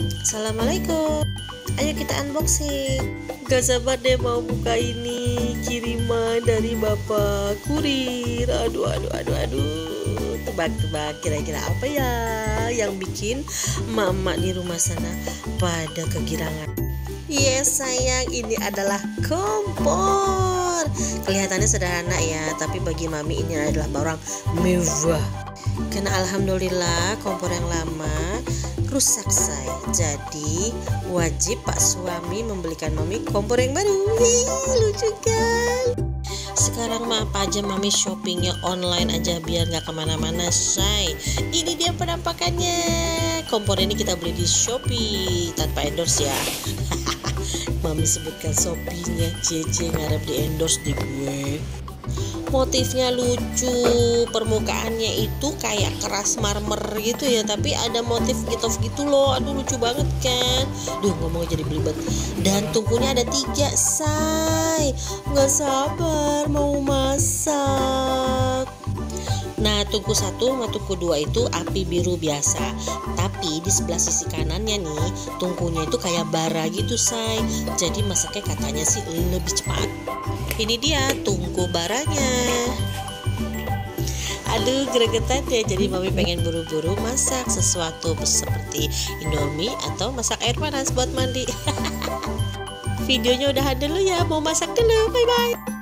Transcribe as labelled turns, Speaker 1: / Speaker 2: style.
Speaker 1: Assalamualaikum. Ayo kita unboxing. Gak sabar deh mau buka ini. Kiriman dari Bapak Kurir. Aduh aduh aduh aduh. Tebak-tebak kira-kira apa ya Yang bikin mama di rumah sana Pada kegirangan? Yes sayang. Ini adalah kompor. Kelihatannya sederhana ya Tapi bagi mami ini adalah barang mewah. Karena alhamdulillah kompor yang lama rusak say. Jadi wajib pak suami membelikan mami kompor yang baru. Hii, Lucu kan? Sekarang mah apa aja mami shoppingnya online aja biar nggak ke mana-mana say. Ini dia penampakannya. Kompor ini kita beli di shopee tanpa endorse ya. Mami sebutkan shopee-nya. CC ngarep di endorse di gue motifnya lucu permukaannya itu kayak keras marmer gitu ya tapi ada motif gitu gitu loh. Aduh lucu banget kan? Duh ngomong jadi belibet. Dan tungkunya ada tiga say. Nggak sabar mau masak Nah, tungku satu sama tungku dua itu api biru biasa. Tapi di sebelah sisi kanannya nih, tungkunya itu kayak bara gitu, say. Jadi masaknya katanya sih lebih cepat. Ini dia tungku baranya. Aduh, gregetan ya. Jadi mami pengen buru-buru masak sesuatu seperti Indomie atau masak air panas buat mandi. Videonya udah ada dulu ya. Mau masak dulu. Bye-bye.